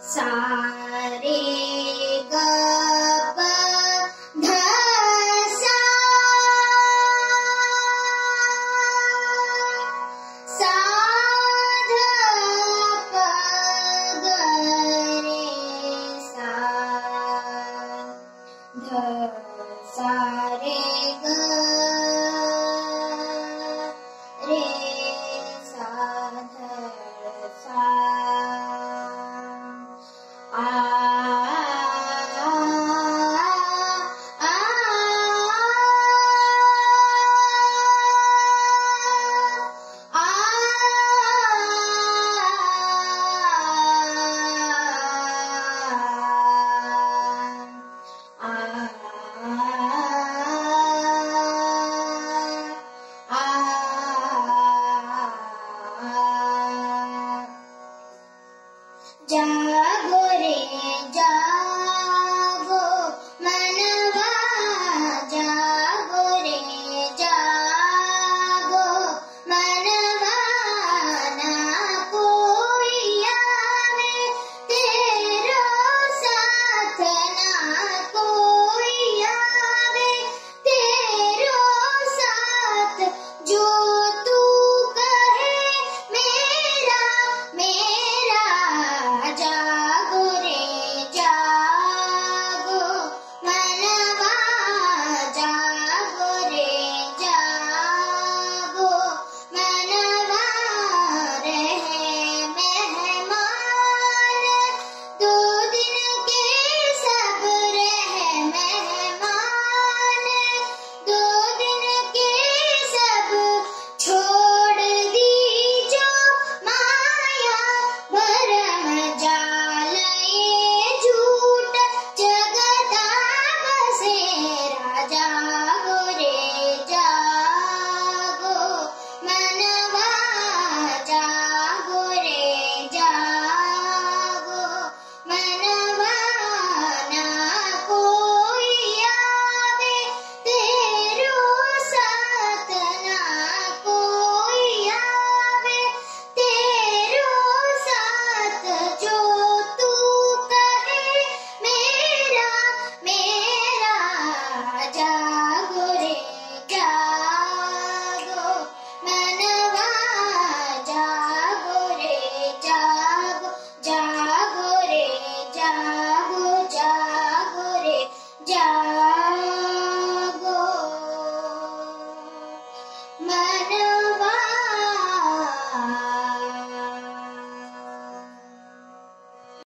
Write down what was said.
Sorry. जागो रे जागो।